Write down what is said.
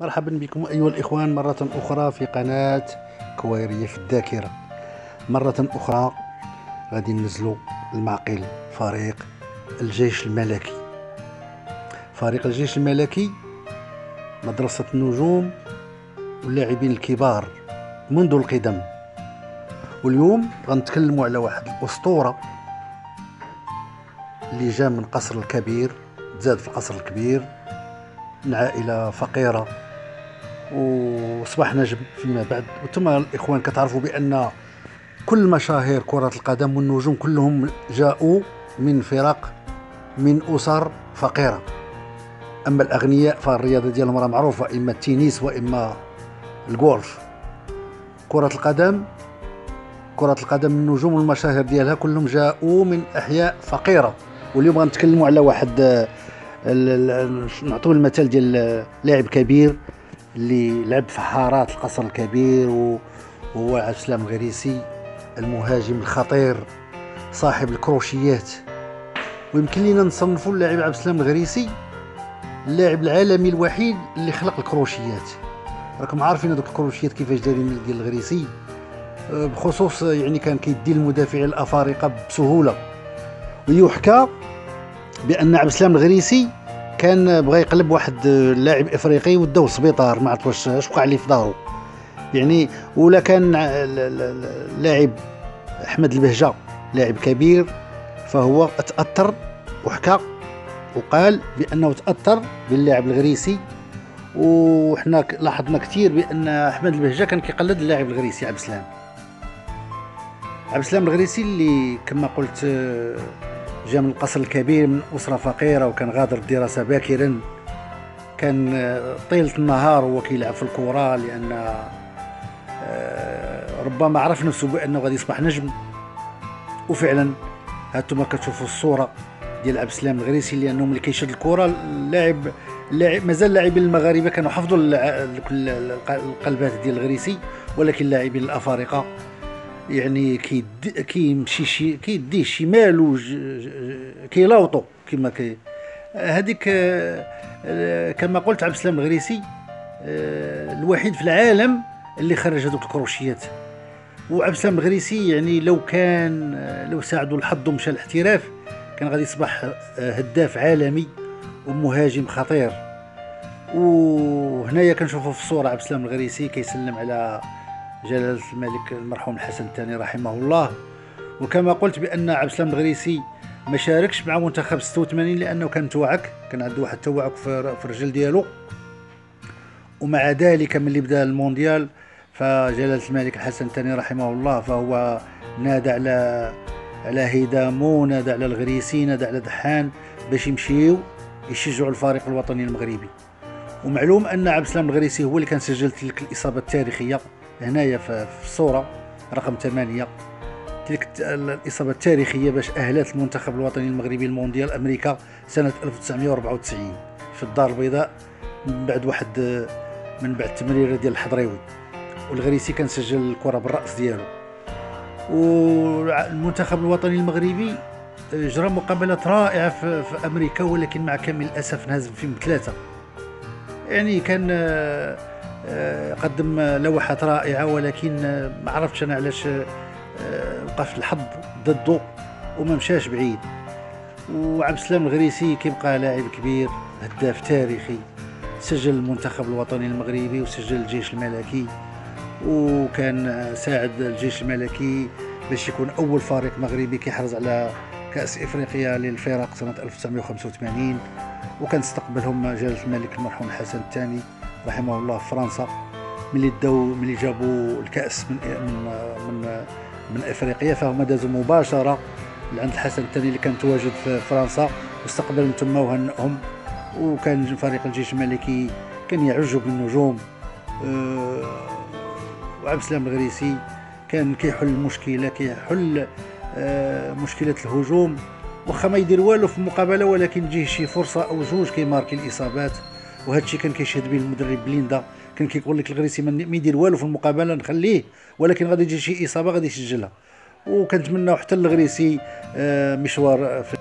مرحبا بكم أيها الإخوان مرة أخرى في قناة كويرية في الذاكرة. مرة أخرى غادي ننزلوا المعقل فريق الجيش الملكي. فريق الجيش الملكي مدرسة النجوم واللاعبين الكبار منذ القدم. واليوم غنتكلموا على واحد الأسطورة اللي جا من قصر الكبير تزاد في القصر الكبير من عائلة فقيرة. وصبح نجم فيما بعد. وثم الإخوان كتعرفوا بأن كل مشاهير كرة القدم والنجوم كلهم جاءوا من فرق من أسر فقيرة. أما الأغنياء فالرياضة ديالهم راه معروفة إما التنس وإما الجولف كرة القدم كرة القدم النجوم والمشاهير ديالها كلهم جاءوا من أحياء فقيرة. واليوم غنتكلموا على واحد نعطوا المثال ديال لاعب كبير اللي لعب في حارات القصر الكبير وهو عبد السلام الغريسي المهاجم الخطير صاحب الكروشيات. ويمكن لينا نصنفوا اللاعب عبد السلام الغريسي اللاعب العالمي الوحيد اللي خلق الكروشيات. راكم عارفين هذوك الكروشيات كيفاش دايرين ديال الغريسي أه، بخصوص يعني كان كيدي المدافعين الأفارقة بسهولة. ويحكى بأن عبد السلام الغريسي كان بغى يقلب واحد لاعب افريقي وداو السبيطار ما عرفت واش اش وقع عليه في دارو. يعني ولا كان لاعب أحمد البهجة لاعب كبير فهو تأثر وحكى وقال بأنه تأثر باللاعب الغريسي وحنا لاحظنا كثير بأن أحمد البهجة كان كيقلد اللاعب الغريسي عبد السلام. عبد السلام الغريسي اللي كما قلت جا من القصر الكبير من أسرة فقيرة وكان غادر الدراسة باكرا كان آه، طيلة النهار هو كيلعب في الكرة لأن آه، ربما عرف نفسه بأنه غادي يصبح نجم. وفعلا هانتوما كتشوفوا الصورة ديال عبد السلام الغريسي لأنه ملي كيشد الكرة اللاعب اللاعب مازال اللاعبين المغاربة كانوا حفظوا القلبات ديال الغريسي ولكن اللاعبين الأفارقة. يعني كيمشي شي كيدي شمال كيلاوطو كما كي هذيك آه، كما قلت عبد السلام الغريسي آه، الوحيد في العالم اللي خرج هذوك الكروشيات. وعبد السلام الغريسي يعني لو كان آه، لو ساعدوا الحظ ومشى الاحتراف كان غادي يصبح هداف عالمي ومهاجم خطير. وهنايا كنشوفوا في الصورة عبد السلام الغريسي كيسلم على جلالة الملك المرحوم الحسن الثاني رحمه الله. وكما قلت بأن عبد السلام الغريسي ما شاركش مع منتخب 86 لأنه كان توعك كان عنده واحد التوعك في الرجل ديالو. ومع ذلك ملي بدأ المونديال فجلالة الملك الحسن الثاني رحمه الله فهو نادى على على هيدامو نادى على الغريسي نادى على دحان باش يمشيو يشجعوا الفريق الوطني المغربي. ومعلوم أن عبد السلام الغريسي هو اللي كان سجل تلك الإصابة التاريخية. هنايا في الصورة رقم 8 تلك الإصابة التاريخية باش اهلت المنتخب الوطني المغربي المونديال أمريكا سنة 1994 في الدار البيضاء من بعد واحد من بعد التمريره ديال الحضريوي. والغريسي كان سجل الكرة بالرأس ديالو. والمنتخب الوطني المغربي جرى مقابلات رائعة في, في أمريكا ولكن مع كامل الأسف انهزم فيهم ثلاثة. يعني كان آه، قدم لوحات رائعة ولكن آه، ما عرفتش أنا علاش آه، وقف الحظ ضده وما مشاش بعيد. وعبد السلام الغريسي كيبقى لاعب كبير هداف تاريخي سجل المنتخب الوطني المغربي وسجل الجيش الملكي وكان ساعد الجيش الملكي باش يكون أول فريق مغربي كيحرز على كأس إفريقيا للفرق سنة 1985 وكان استقبلهم جلالة الملك المرحوم الحسن الثاني. رحمه الله في فرنسا ملي داو ملي جابوا الكأس من من من, من إفريقيا. فهم دازوا مباشرة لعند الحسن الثاني اللي كان تواجد في فرنسا. واستقبلهم تما وهنئهم وكان فريق الجيش الملكي كان يعج بالنجوم. أه وعبد السلام الغريسي كان كيحل المشكلة كيحل أه مشكلة الهجوم. واخا ما يدير والو في المقابلة ولكن تجيه شي فرصة أو جوج كيماركي الإصابات. وهذا الشيء كان كيشهد به المدرب بليندا. كان كيقول لك الغريسي ما يدير والو في المقابلة نخليه. ولكن غادي تجي شي إصابة غادي يسجلها. وكنتمناو حتى الغريسي آه، مشوار في